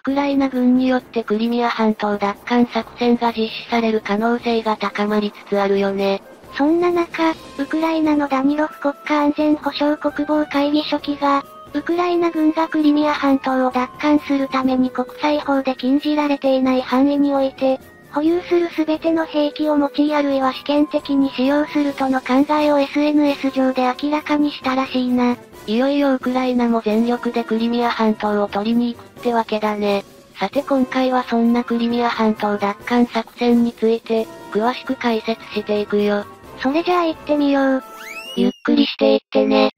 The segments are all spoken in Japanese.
ウクライナ軍によってクリミア半島奪還作戦が実施される可能性が高まりつつあるよね。そんな中、ウクライナのダニロフ国家安全保障国防会議書記が、ウクライナ軍がクリミア半島を奪還するために国際法で禁じられていない範囲において、保有するすべての兵器を用いあるいは試験的に使用するとの考えを SNS 上で明らかにしたらしいな。いよいよウクライナも全力でクリミア半島を取りに行くってわけだね。さて今回はそんなクリミア半島奪還作戦について、詳しく解説していくよ。それじゃあ行ってみよう。ゆっくりしていってね。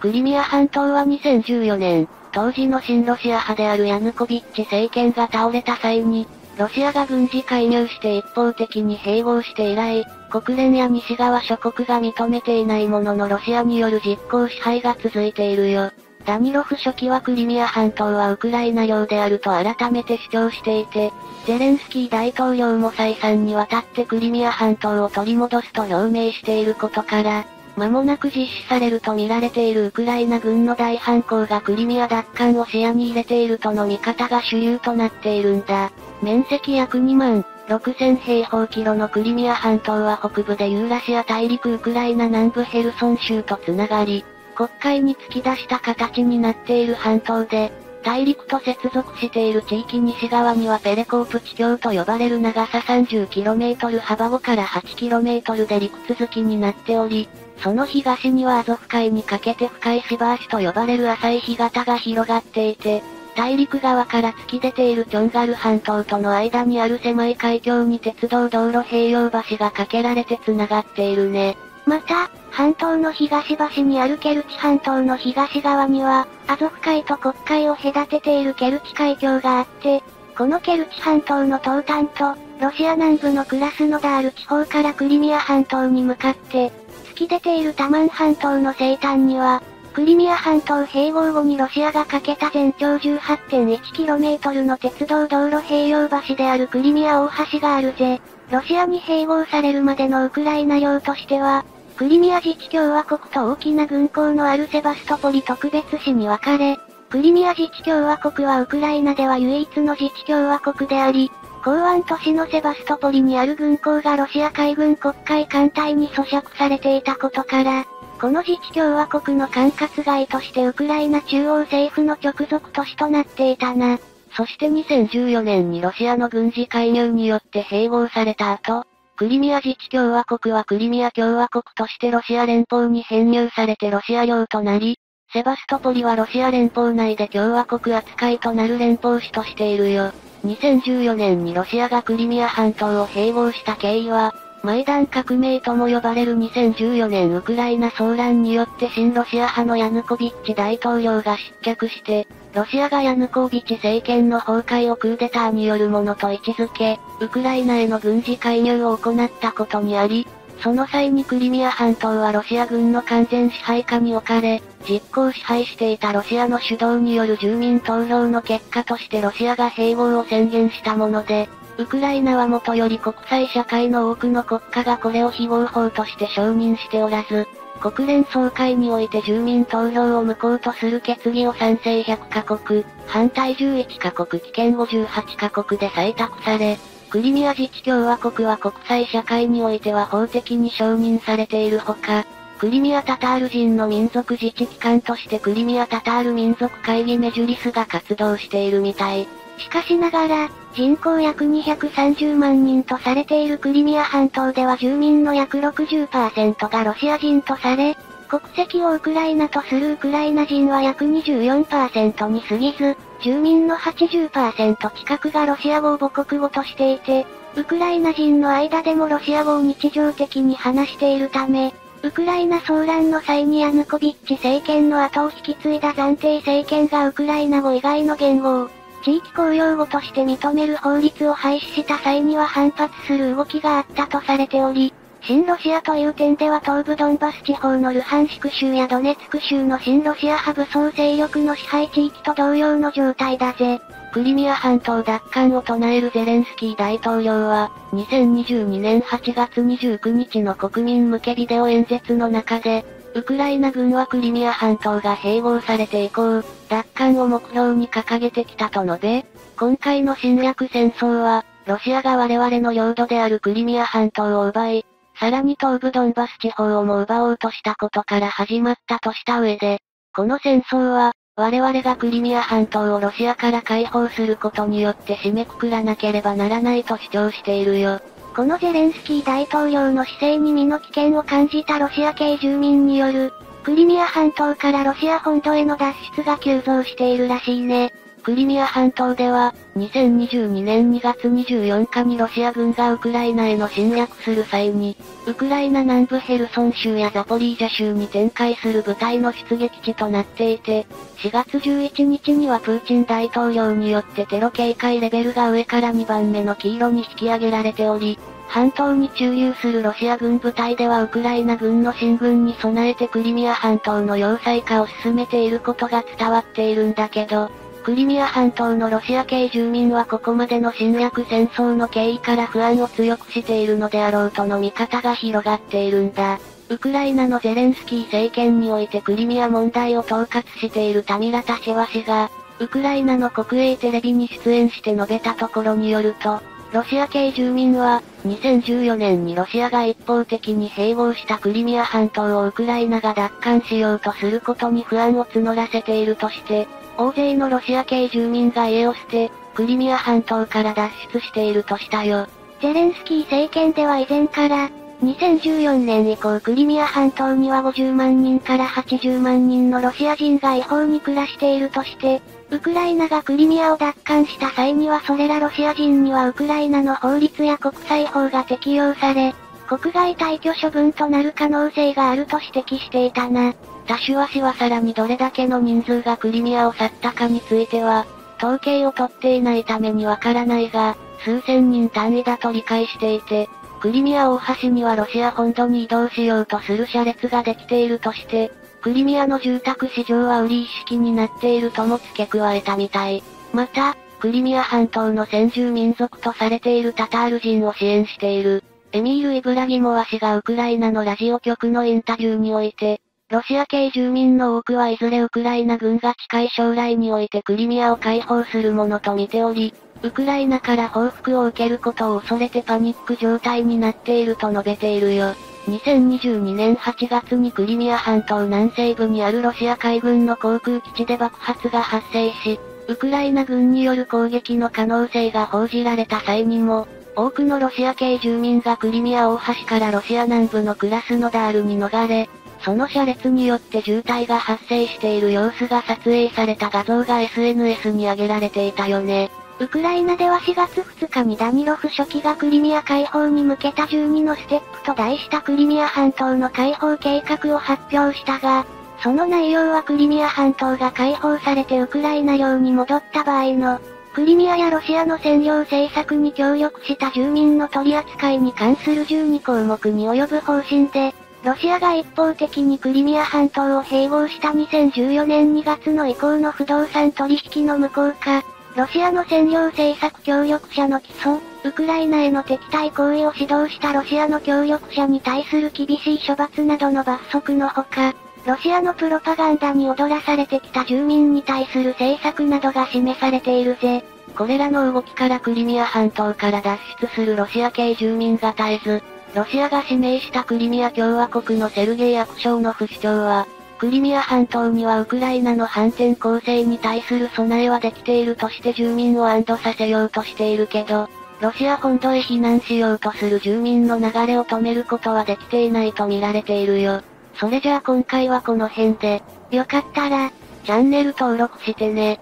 クリミア半島は2014年、当時の親ロシア派であるヤヌコビッチ政権が倒れた際に、ロシアが軍事介入して一方的に併合して以来、国連や西側諸国が認めていないもののロシアによる実効支配が続いているよ。ダニロフ書記はクリミア半島はウクライナ領であると改めて主張していて、ゼレンスキー大統領も再三にわたってクリミア半島を取り戻すと表明していることから、間もなく実施されると見られているウクライナ軍の大反攻がクリミア奪還を視野に入れているとの見方が主流となっているんだ。面積約2万6000平方キロのクリミア半島は北部でユーラシア大陸ウクライナ南部ヘルソン州とつながり、国海に突き出した形になっている半島で、大陸と接続している地域西側にはペレコープ地境と呼ばれる長さ 30km 幅5から 8km で陸続きになっており、その東にはアゾフ海にかけて深い芝足と呼ばれる浅い干潟が広がっていて、大陸側から突き出ているチョンガル半島との間にある狭い海峡に鉄道道路併用橋が架けられて繋がっているね。また、半島の東端にあるケルチ半島の東側には、アゾフ海と黒海を隔てているケルチ海峡があって、このケルチ半島の東端と、ロシア南部のクラスノダール地方からクリミア半島に向かって、突き出ているタマン半島の西端には、クリミア半島併合後にロシアが架けた全長 18.1km の鉄道道路併用橋であるクリミア大橋があるぜ。ロシアに併合されるまでのウクライナ領としては、クリミア自治共和国と大きな軍港のあるセバストポリ特別市に分かれ、クリミア自治共和国はウクライナでは唯一の自治共和国であり、港湾都市のセバストポリにある軍港がロシア海軍黒海艦隊に租借されていたことから、この自治共和国の管轄外としてウクライナ中央政府の直属都市となっていたな。そして2014年にロシアの軍事介入によって併合された後、クリミア自治共和国はクリミア共和国としてロシア連邦に編入されてロシア領となり、セバストポリはロシア連邦内で共和国扱いとなる連邦市としているよ。2014年にロシアがクリミア半島を併合した経緯は、マイダン革命とも呼ばれる2014年ウクライナ騒乱によって親ロシア派のヤヌコビッチ大統領が失脚して、ロシアがヤヌコービチ政権の崩壊をクーデターによるものと位置づけ、ウクライナへの軍事介入を行ったことにあり、その際にクリミア半島はロシア軍の完全支配下に置かれ、実効支配していたロシアの主導による住民投票の結果としてロシアが併合を宣言したもので、ウクライナはもとより国際社会の多くの国家がこれを非合法として承認しておらず、国連総会において住民投票を無効とする決議を賛成100カ国、反対11カ国危険58カ国で採択され、クリミア自治共和国は国際社会においては法的に承認されているほか、クリミアタタール人の民族自治機関としてクリミアタタール民族会議メジュリスが活動しているみたい。しかしながら、人口約230万人とされているクリミア半島では住民の約60%がロシア人とされ、国籍をウクライナとするウクライナ人は約24%に過ぎず、住民の80%近くがロシア語を母国語としていて、ウクライナ人の間でもロシア語を日常的に話しているため、ウクライナ騒乱の際にヤヌコビッチ政権の後を引き継いだ暫定政権がウクライナ語以外の言語を地域公用語として認める法律を廃止した際には反発する動きがあったとされており、新ロシアという点では東部ドンバス地方のルハンシク州やドネツク州の新ロシア派武装勢力の支配地域と同様の状態だぜ。クリミア半島奪還を唱えるゼレンスキー大統領は、2022年8月29日の国民向けビデオ演説の中で、ウクライナ軍はクリミア半島が併合されて以降、奪還を目標に掲げてきたと述べ、今回の侵略戦争は、ロシアが我々の領土であるクリミア半島を奪い、さらに東部ドンバス地方をも奪おうとしたことから始まったとした上で、この戦争は、我々がクリミア半島をロシアから解放することによって締めくくらなければならないと主張しているよ。このゼレンスキー大統領の姿勢に身の危険を感じたロシア系住民による、クリミア半島からロシア本土への脱出が急増しているらしいね。クリミア半島では、2022年2月24日にロシア軍がウクライナへの侵略する際に、ウクライナ南部ヘルソン州やザポリージャ州に展開する部隊の出撃地となっていて、4月11日にはプーチン大統領によってテロ警戒レベルが上から2番目の黄色に引き上げられており、半島に駐留するロシア軍部隊ではウクライナ軍の進軍に備えてクリミア半島の要塞化を進めていることが伝わっているんだけど、クリミア半島のロシア系住民はここまでの侵略戦争の経緯から不安を強くしているのであろうとの見方が広がっているんだ。ウクライナのゼレンスキー政権においてクリミア問題を統括しているタミラタシェワ氏が、ウクライナの国営テレビに出演して述べたところによると、ロシア系住民は、2014年にロシアが一方的に併合したクリミア半島をウクライナが奪還しようとすることに不安を募らせているとして、大勢のロシア系住民が家を捨て、クリミア半島から脱出しているとしたよ。ゼレンスキー政権では以前から、2014年以降クリミア半島には50万人から80万人のロシア人が違法に暮らしているとして、ウクライナがクリミアを奪還した際にはそれらロシア人にはウクライナの法律や国際法が適用され、国外退去処分となる可能性があると指摘していたな。タシュワ氏はさらにどれだけの人数がクリミアを去ったかについては、統計を取っていないためにわからないが、数千人単位だと理解していて、クリミア大橋にはロシア本土に移動しようとする車列ができているとして、クリミアの住宅市場は売り一式になっているとも付け加えたみたい。また、クリミア半島の先住民族とされているタタール人を支援している、エミール・イブラギモワ氏がウクライナのラジオ局のインタビューにおいて、ロシア系住民の多くはいずれウクライナ軍が近い将来においてクリミアを解放するものと見ており、ウクライナから報復を受けることを恐れてパニック状態になっていると述べているよ。2022年8月にクリミア半島南西部にあるロシア海軍の航空基地で爆発が発生し、ウクライナ軍による攻撃の可能性が報じられた際にも、多くのロシア系住民がクリミア大橋からロシア南部のクラスノダールに逃れ、その車列によって渋滞が発生している様子が撮影された画像が SNS に上げられていたよね。ウクライナでは4月2日にダニロフ書記がクリミア解放に向けた12のステップと題したクリミア半島の解放計画を発表したが、その内容はクリミア半島が解放されてウクライナ領に戻った場合の、クリミアやロシアの占領政策に協力した住民の取り扱いに関する12項目に及ぶ方針で、ロシアが一方的にクリミア半島を併合した2014年2月の以降の不動産取引の無効化、ロシアの占領政策協力者の起訴、ウクライナへの敵対行為を指導したロシアの協力者に対する厳しい処罰などの罰則のほか、ロシアのプロパガンダに踊らされてきた住民に対する政策などが示されているぜ。これらの動きからクリミア半島から脱出するロシア系住民が絶えず、ロシアが指名したクリミア共和国のセルゲイ役所の副市長は、クリミア半島にはウクライナの反転攻勢に対する備えはできているとして住民を安堵させようとしているけど、ロシア本土へ避難しようとする住民の流れを止めることはできていないと見られているよ。それじゃあ今回はこの辺で、よかったら、チャンネル登録してね。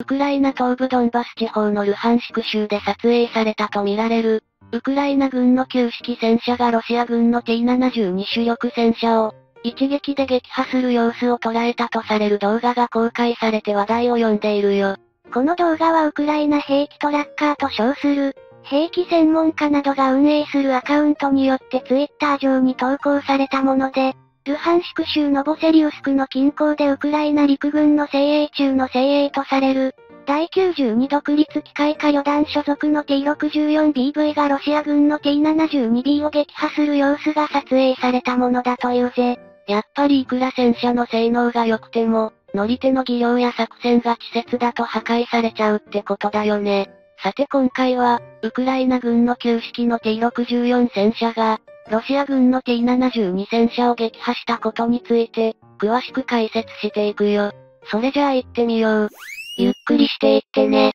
ウクライナ東部ドンバス地方のルハンシク州で撮影されたとみられる、ウクライナ軍の旧式戦車がロシア軍の T72 主力戦車を、一撃で撃破する様子を捉えたとされる動画が公開されて話題を呼んでいるよ。この動画はウクライナ兵器トラッカーと称する、兵器専門家などが運営するアカウントによってツイッター上に投稿されたもので、ルハンシク州のボセリウスクの近郊でウクライナ陸軍の精鋭中の精鋭とされる、第92独立機械化旅団所属の T64BV がロシア軍の T72B を撃破する様子が撮影されたものだというぜ。やっぱりいくら戦車の性能が良くても、乗り手の技量や作戦が稚拙だと破壊されちゃうってことだよね。さて今回は、ウクライナ軍の旧式の T64 戦車が、ロシア軍の T72 戦車を撃破したことについて、詳しく解説していくよ。それじゃあ行ってみよう。ゆっくりしていってね。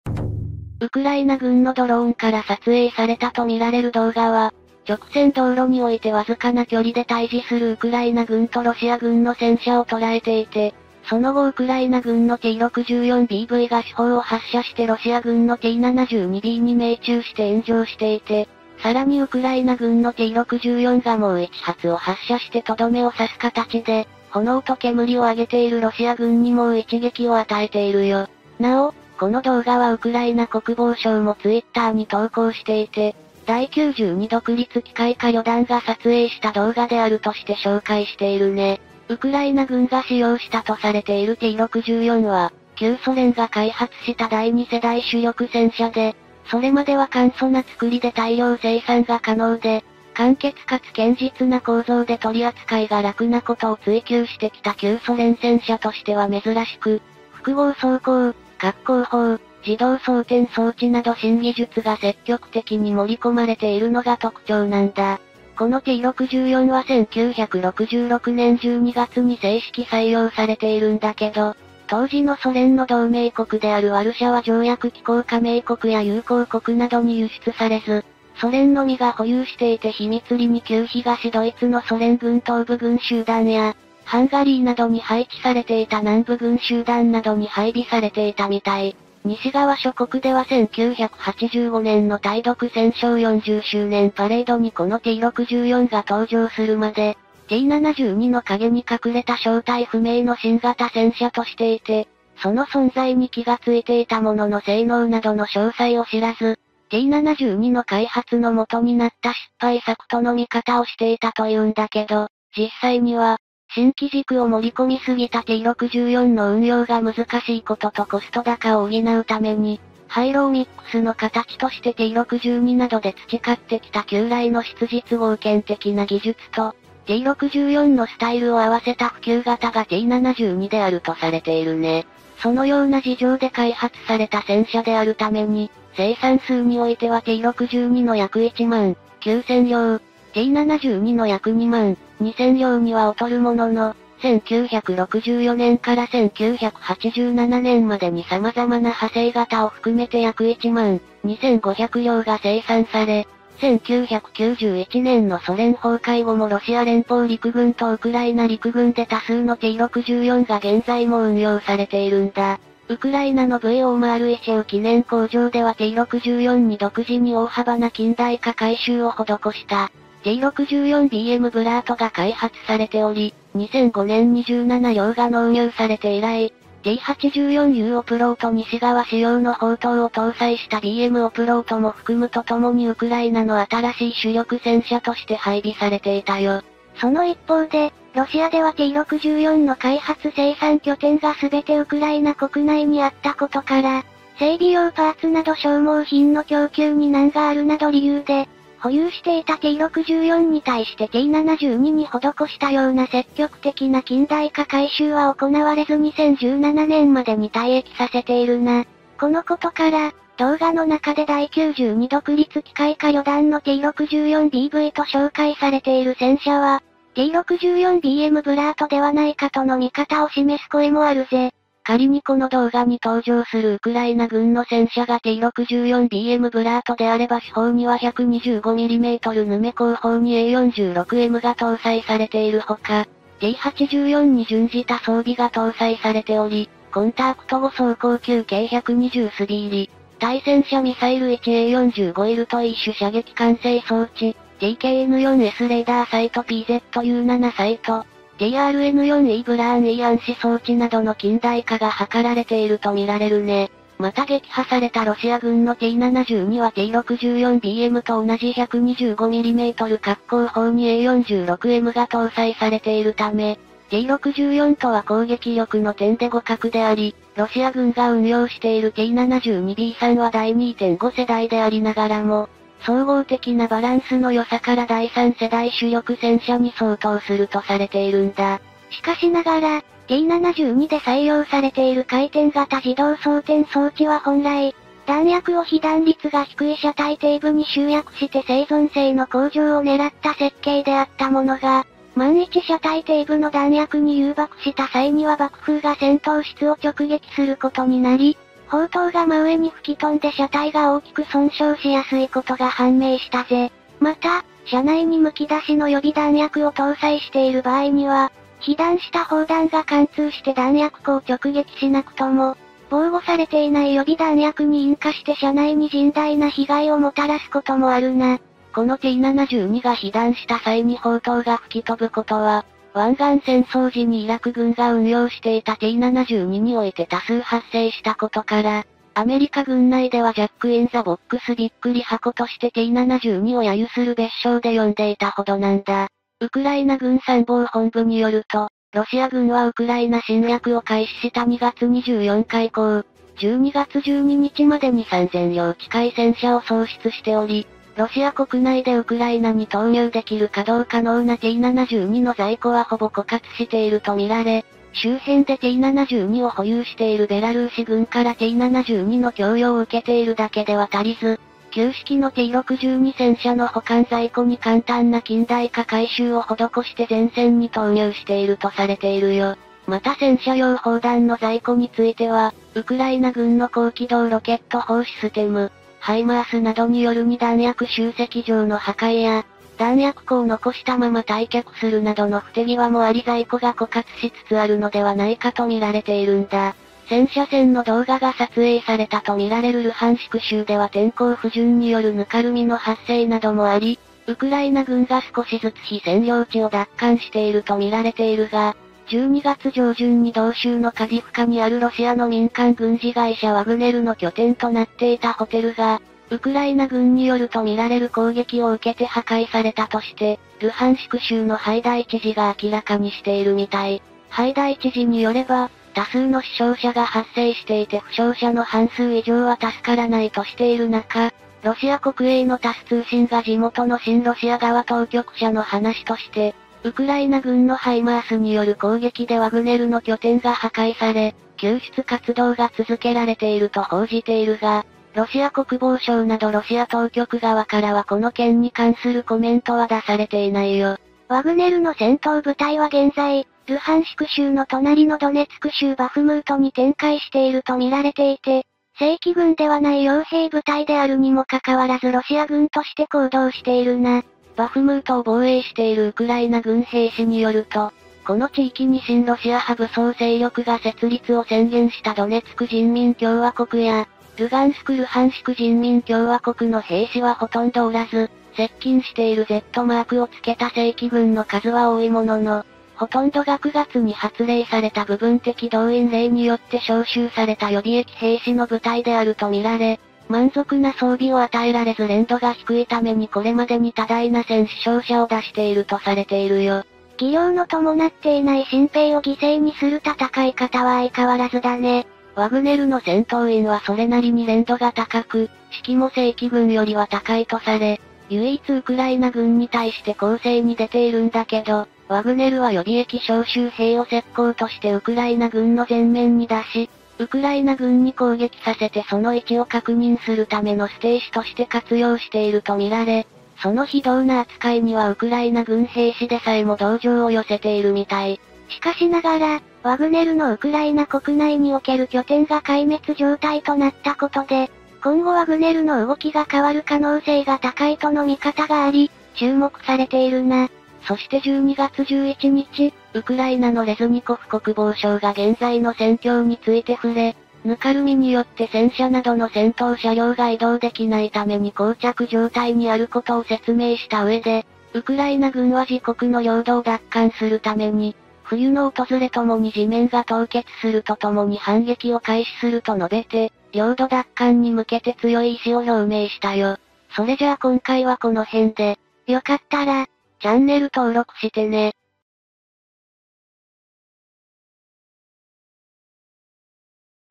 ウクライナ軍のドローンから撮影されたとみられる動画は、直線道路においてわずかな距離で対峙するウクライナ軍とロシア軍の戦車を捉えていて、その後ウクライナ軍の T64BV が四方を発射してロシア軍の T72B に命中して炎上していて、さらにウクライナ軍の T64 がもう1発を発射してとどめを刺す形で、炎と煙を上げているロシア軍にもう一撃を与えているよ。なお、この動画はウクライナ国防省もツイッターに投稿していて、第92独立機械化旅団が撮影した動画であるとして紹介しているね。ウクライナ軍が使用したとされている T64 は、旧ソ連が開発した第2世代主力戦車で、それまでは簡素な作りで大量生産が可能で、簡潔かつ堅実な構造で取り扱いが楽なことを追求してきた旧ソ連戦車としては珍しく、複合走行、格好法、自動装填装置など新技術が積極的に盛り込まれているのが特徴なんだ。この T64 は1966年12月に正式採用されているんだけど、当時のソ連の同盟国であるワルシャワ条約機構加盟国や友好国などに輸出されず、ソ連のみが保有していて秘密裏に旧東ドイツのソ連軍東部軍集団や、ハンガリーなどに配置されていた南部軍集団などに配備されていたみたい。西側諸国では1985年の対独戦勝40周年パレードにこの T64 が登場するまで、T72 の影に隠れた正体不明の新型戦車としていて、その存在に気がついていたものの性能などの詳細を知らず、T72 の開発の元になった失敗作との見方をしていたというんだけど、実際には、新規軸を盛り込みすぎた T64 の運用が難しいこととコスト高を補うために、ハイローミックスの形として T62 などで培ってきた旧来の質実合憲的な技術と、T64 のスタイルを合わせた普及型が T72 であるとされているね。そのような事情で開発された戦車であるために、生産数においては T62 の約1万9000両、T72 の約2万2000両には劣るものの、1964年から1987年までに様々な派生型を含めて約1万2500両が生産され、1991年のソ連崩壊後もロシア連邦陸軍とウクライナ陸軍で多数の T64 が現在も運用されているんだ。ウクライナの VOMRHO 記念工場では T64 に独自に大幅な近代化改修を施した。T64BM ブラートが開発されており、2005年に17両が納入されて以来、T84U オプロート西側仕様の砲塔を搭載した BM オプロートも含むとともにウクライナの新しい主力戦車として配備されていたよ。その一方で、ロシアでは T64 の開発生産拠点が全てウクライナ国内にあったことから、整備用パーツなど消耗品の供給に難があるなど理由で、保有していた T64 に対して T72 に施したような積極的な近代化改修は行われず2017年までに退役させているな。このことから、動画の中で第92独立機械化旅団の T64BV と紹介されている戦車は、T64BM ブラートではないかとの見方を示す声もあるぜ。仮にこの動画に登場するウクライナ軍の戦車が T64BM ブラートであれば四方には 125mm ヌメ後方に A46M が搭載されているほか、T84 に準じた装備が搭載されており、コンタクト後走行級計120スビーリ、対戦車ミサイル 1A45 イルト一種射撃管制装置、TKN4S レーダーサイト PZU7 サイト、TRN4E ブラーン E 暗視装置などの近代化が図られていると見られるね。また撃破されたロシア軍の T72 は T64BM と同じ 125mm 滑空砲に A46M が搭載されているため、T64 とは攻撃力の点で互角であり、ロシア軍が運用している T72B3 は第2.5世代でありながらも、総合的なバランスの良さから第3世代主力戦車に相当するとされているんだ。しかしながら、T72 で採用されている回転型自動装填装置は本来、弾薬を被弾率が低い車体底部に集約して生存性の向上を狙った設計であったものが、万一車体底部の弾薬に誘爆した際には爆風が戦闘室を直撃することになり、砲塔が真上に吹き飛んで車体が大きく損傷しやすいことが判明したぜ。また、車内に剥き出しの予備弾薬を搭載している場合には、被弾した砲弾が貫通して弾薬庫を直撃しなくとも、防護されていない予備弾薬に引火して車内に甚大な被害をもたらすこともあるな。この T72 が被弾した際に砲塔が吹き飛ぶことは、湾岸戦争時にイラク軍が運用していた T72 において多数発生したことから、アメリカ軍内ではジャック・イン・ザ・ボックスびっくり箱として T72 を揶揄する別称で呼んでいたほどなんだ。ウクライナ軍参謀本部によると、ロシア軍はウクライナ侵略を開始した2月24日以降、12月12日までに3000両近い戦車を喪失しており、ロシア国内でウクライナに投入できる稼働可能な T72 の在庫はほぼ枯渇しているとみられ、周辺で T72 を保有しているベラルーシ軍から T72 の供与を受けているだけでは足りず、旧式の T62 戦車の保管在庫に簡単な近代化改修を施して前線に投入しているとされているよ。また戦車用砲弾の在庫については、ウクライナ軍の高機動ロケット砲システム、ハイマースなどによる二弾薬集積場の破壊や、弾薬庫を残したまま退却するなどの不手際もあり在庫が枯渇しつつあるのではないかと見られているんだ。戦車戦の動画が撮影されたと見られるルハンシク州では天候不順によるぬかるみの発生などもあり、ウクライナ軍が少しずつ非占領地を奪還していると見られているが、12月上旬に同州のカディフカにあるロシアの民間軍事会社ワグネルの拠点となっていたホテルが、ウクライナ軍によると見られる攻撃を受けて破壊されたとして、ルハンシク州のハイダイ知事が明らかにしているみたい。ハイダイ知事によれば、多数の死傷者が発生していて負傷者の半数以上は助からないとしている中、ロシア国営のタス通信が地元の新ロシア側当局者の話として、ウクライナ軍のハイマースによる攻撃でワグネルの拠点が破壊され、救出活動が続けられていると報じているが、ロシア国防省などロシア当局側からはこの件に関するコメントは出されていないよ。ワグネルの戦闘部隊は現在、ルハンシク州の隣のドネツク州バフムートに展開していると見られていて、正規軍ではない傭兵部隊であるにもかかわらずロシア軍として行動しているな。バフムートを防衛しているウクライナ軍兵士によると、この地域に新ロシア派武装勢力が設立を宣言したドネツク人民共和国や、ルガンスク・ルハンシク人民共和国の兵士はほとんどおらず、接近している Z マークをつけた正規軍の数は多いものの、ほとんどが9月に発令された部分的動員令によって招集された予備役兵士の部隊であるとみられ、満足な装備を与えられず連度が低いためにこれまでに多大な戦死傷者を出しているとされているよ。技量の伴っていない新兵を犠牲にする戦い方は相変わらずだね。ワグネルの戦闘員はそれなりに連度が高く、士気も正規軍よりは高いとされ、唯一ウクライナ軍に対して攻勢に出ているんだけど、ワグネルは予備役招集兵を石膏としてウクライナ軍の前面に出し、ウクライナ軍に攻撃させてその位置を確認するためのステージとして活用しているとみられ、その非道な扱いにはウクライナ軍兵士でさえも同情を寄せているみたい。しかしながら、ワグネルのウクライナ国内における拠点が壊滅状態となったことで、今後ワグネルの動きが変わる可能性が高いとの見方があり、注目されているな。そして12月11日、ウクライナのレズニコフ国防省が現在の戦況について触れ、ぬかるみによって戦車などの戦闘車両が移動できないために膠着状態にあることを説明した上で、ウクライナ軍は自国の領土を奪還するために、冬の訪れともに地面が凍結するとともに反撃を開始すると述べて、領土奪還に向けて強い意志を表明したよ。それじゃあ今回はこの辺で、よかったら、チャンネル登録してね。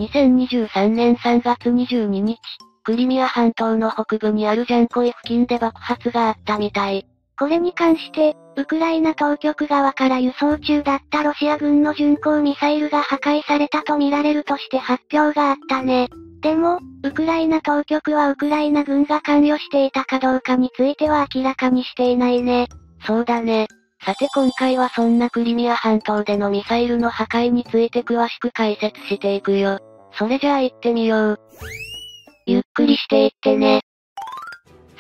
2023年3月22日、クリミア半島の北部にあるジャンコイ付近で爆発があったみたい。これに関して、ウクライナ当局側から輸送中だったロシア軍の巡航ミサイルが破壊されたとみられるとして発表があったね。でも、ウクライナ当局はウクライナ軍が関与していたかどうかについては明らかにしていないね。そうだね。さて今回はそんなクリミア半島でのミサイルの破壊について詳しく解説していくよ。それじゃあ行ってみよう。ゆっくりしていってね。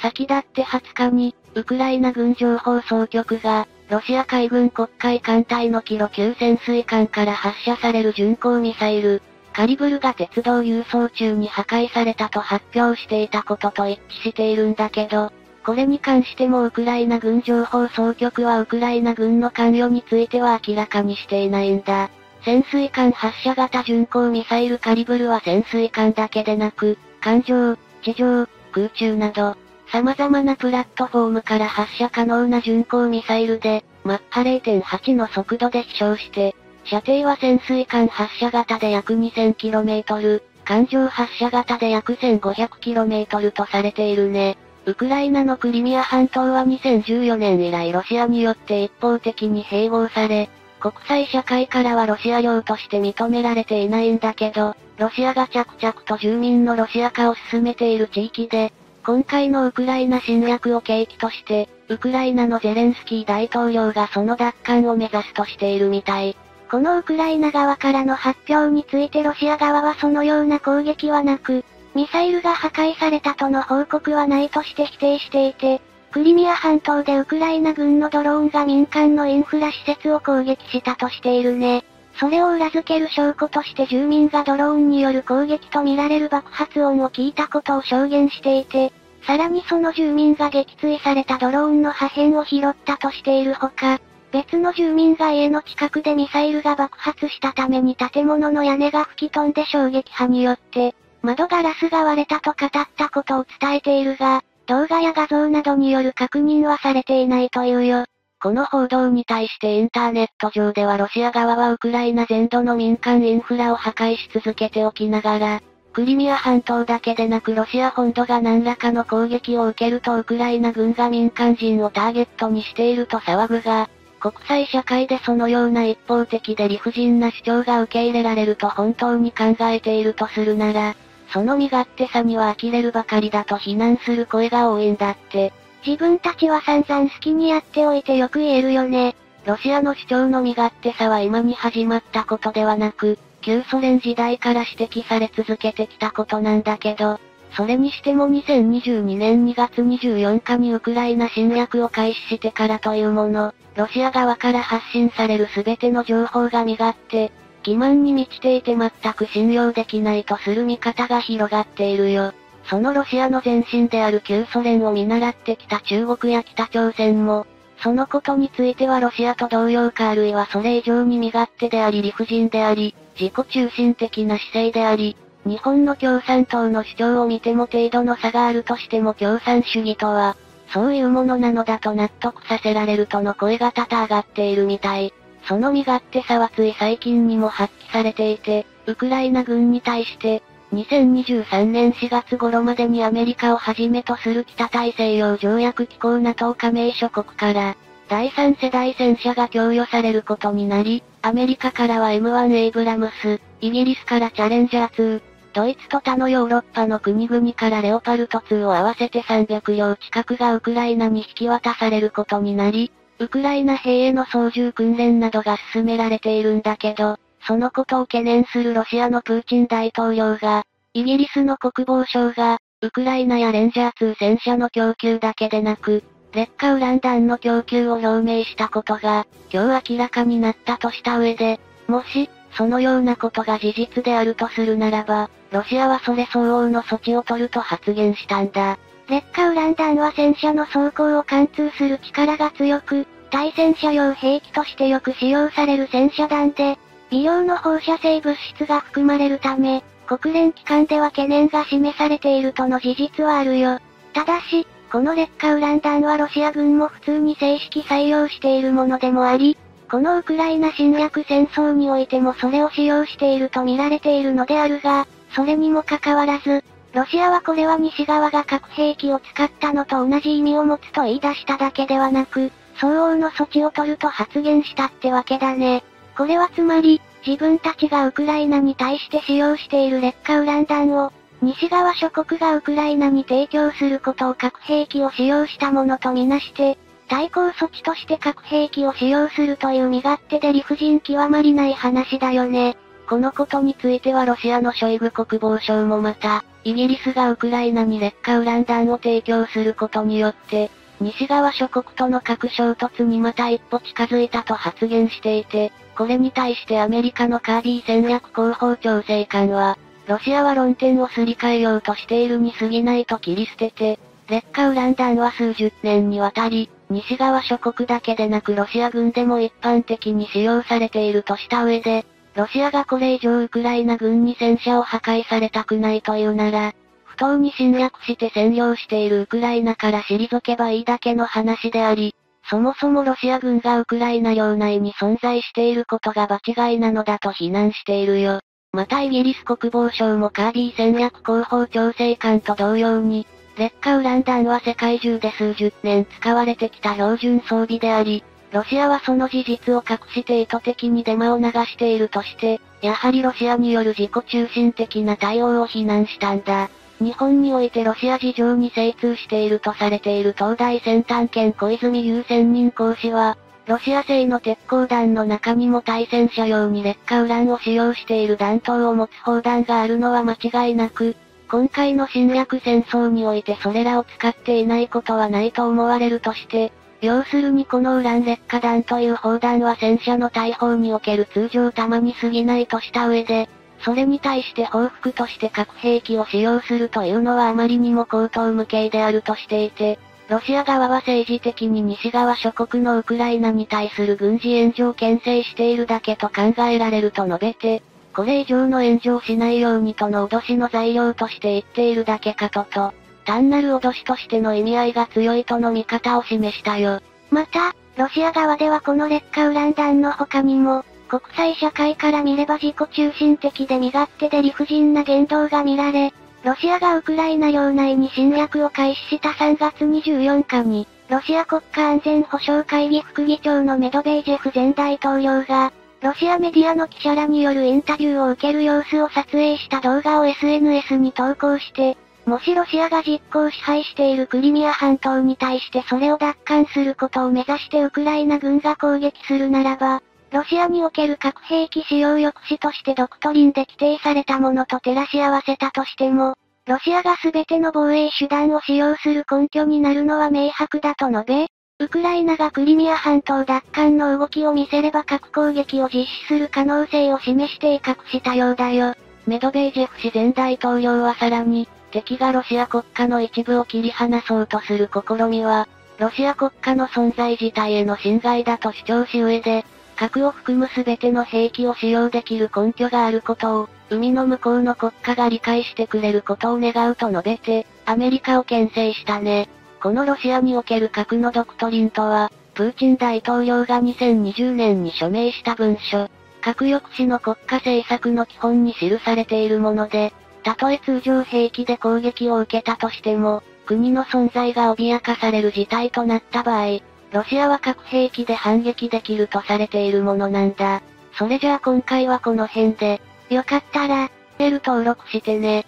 先立って20日に、ウクライナ軍情報総局が、ロシア海軍黒海艦隊のキロ級潜水艦から発射される巡航ミサイル、カリブルが鉄道輸送中に破壊されたと発表していたことと一致しているんだけど、これに関してもウクライナ軍情報総局はウクライナ軍の関与については明らかにしていないんだ。潜水艦発射型巡航ミサイルカリブルは潜水艦だけでなく、艦上、地上、空中など、様々なプラットフォームから発射可能な巡航ミサイルで、マッハ0.8の速度で飛翔して、射程は潜水艦発射型で約 2000km、艦上発射型で約 1500km とされているね。ウクライナのクリミア半島は2014年以来ロシアによって一方的に併合され、国際社会からはロシア領として認められていないんだけど、ロシアが着々と住民のロシア化を進めている地域で、今回のウクライナ侵略を契機として、ウクライナのゼレンスキー大統領がその奪還を目指すとしているみたい。このウクライナ側からの発表についてロシア側はそのような攻撃はなく、ミサイルが破壊されたとの報告はないとして否定していて、クリミア半島でウクライナ軍のドローンが民間のインフラ施設を攻撃したとしているね。それを裏付ける証拠として住民がドローンによる攻撃とみられる爆発音を聞いたことを証言していて、さらにその住民が撃墜されたドローンの破片を拾ったとしているほか、別の住民が家の近くでミサイルが爆発したために建物の屋根が吹き飛んで衝撃波によって、窓ガラスが割れたと語ったことを伝えているが、動画や画像などによる確認はされていないというよ。この報道に対してインターネット上ではロシア側はウクライナ全土の民間インフラを破壊し続けておきながら、クリミア半島だけでなくロシア本土が何らかの攻撃を受けるとウクライナ軍が民間人をターゲットにしていると騒ぐが、国際社会でそのような一方的で理不尽な主張が受け入れられると本当に考えているとするなら、その身勝手さには呆れるばかりだと非難する声が多いんだって。自分たちは散々好きにやっておいてよく言えるよね。ロシアの主張の身勝手さは今に始まったことではなく、旧ソ連時代から指摘され続けてきたことなんだけど、それにしても2022年2月24日にウクライナ侵略を開始してからというもの、ロシア側から発信される全ての情報が身勝手、欺瞞に満ちていて全く信用できないとする見方が広がっているよ。そのロシアの前身である旧ソ連を見習ってきた中国や北朝鮮も、そのことについてはロシアと同様かあるいはそれ以上に身勝手であり理不尽であり、自己中心的な姿勢であり、日本の共産党の主張を見ても程度の差があるとしても共産主義とは、そういうものなのだと納得させられるとの声が多々上がっているみたい。その身勝手さはつい最近にも発揮されていて、ウクライナ軍に対して、2023年4月頃までにアメリカをはじめとする北大西洋条約機構 NATO 加盟諸国から、第3世代戦車が供与されることになり、アメリカからは M1 エイブラムス、イギリスからチャレンジャー2、ドイツと他のヨーロッパの国々からレオパルト2を合わせて300両近くがウクライナに引き渡されることになり、ウクライナ兵への操縦訓練などが進められているんだけど、そのことを懸念するロシアのプーチン大統領が、イギリスの国防省が、ウクライナやレンジャー2戦車の供給だけでなく、劣化ウラン弾の供給を表明したことが、今日明らかになったとした上で、もし、そのようなことが事実であるとするならば、ロシアはそれ相応の措置を取ると発言したんだ。劣化ウラン弾は戦車の装甲を貫通する力が強く、対戦車用兵器としてよく使用される戦車弾で、微量の放射性物質が含まれるため、国連機関では懸念が示されているとの事実はあるよ。ただし、この劣化ウラン弾はロシア軍も普通に正式採用しているものでもあり、このウクライナ侵略戦争においてもそれを使用していると見られているのであるが、それにもかかわらず、ロシアはこれは西側が核兵器を使ったのと同じ意味を持つと言い出しただけではなく、相応の措置を取ると発言したってわけだね。これはつまり、自分たちがウクライナに対して使用している劣化ウラン弾を、西側諸国がウクライナに提供することを核兵器を使用したものとみなして、対抗措置として核兵器を使用するという身勝手で理不尽極まりない話だよね。このことについてはロシアのショイグ国防相もまた、イギリスがウクライナに劣化ウラン弾を提供することによって、西側諸国との核衝突にまた一歩近づいたと発言していて、これに対してアメリカのカービー戦略広報調整官は、ロシアは論点をすり替えようとしているに過ぎないと切り捨てて、劣化ウラン弾は数十年にわたり、西側諸国だけでなくロシア軍でも一般的に使用されているとした上で、ロシアがこれ以上ウクライナ軍に戦車を破壊されたくないというなら、不当に侵略して占領しているウクライナから退けばいいだけの話であり、そもそもロシア軍がウクライナ領内に存在していることが場違いなのだと非難しているよ。またイギリス国防省もカービー戦略広報調整官と同様に、劣化ウラン弾は世界中で数十年使われてきた標準装備であり、ロシアはその事実を隠して意図的にデマを流しているとして、やはりロシアによる自己中心的な対応を非難したんだ。日本においてロシア事情に精通しているとされている東大先端県小泉優先任講師は、ロシア製の鉄鋼弾の中にも対戦車用に劣化ウランを使用している弾頭を持つ砲弾があるのは間違いなく、今回の侵略戦争においてそれらを使っていないことはないと思われるとして、要するにこのウラン劣化弾という砲弾は戦車の大砲における通常弾に過ぎないとした上で、それに対して報復として核兵器を使用するというのはあまりにも高等無形であるとしていて、ロシア側は政治的に西側諸国のウクライナに対する軍事援助を牽制しているだけと考えられると述べて、これ以上の援助をしないようにとの脅しの材料として言っているだけかとと、単なる脅しとしての意味合いが強いとの見方を示したよ。また、ロシア側ではこの劣化ウラン弾の他にも、国際社会から見れば自己中心的で身勝手で理不尽な言動が見られ、ロシアがウクライナ領内に侵略を開始した3月24日に、ロシア国家安全保障会議副議長のメドベージェフ前大統領が、ロシアメディアの記者らによるインタビューを受ける様子を撮影した動画を SNS に投稿して、もしロシアが実効支配しているクリミア半島に対してそれを奪還することを目指してウクライナ軍が攻撃するならば、ロシアにおける核兵器使用抑止としてドクトリンで規定されたものと照らし合わせたとしても、ロシアが全ての防衛手段を使用する根拠になるのは明白だと述べ、ウクライナがクリミア半島奪還の動きを見せれば核攻撃を実施する可能性を示して威嚇したようだよ。メドベージェフ氏前大統領はさらに、敵がロシア国家の一部を切り離そうとする試みは、ロシア国家の存在自体への侵害だと主張し上で、核を含む全ての兵器を使用できる根拠があることを、海の向こうの国家が理解してくれることを願うと述べて、アメリカを牽制したね。このロシアにおける核のドクトリンとは、プーチン大統領が2020年に署名した文書、核抑止の国家政策の基本に記されているもので、たとえ通常兵器で攻撃を受けたとしても、国の存在が脅かされる事態となった場合、ロシアは核兵器で反撃できるとされているものなんだ。それじゃあ今回はこの辺で、よかったら、ベル登録してね。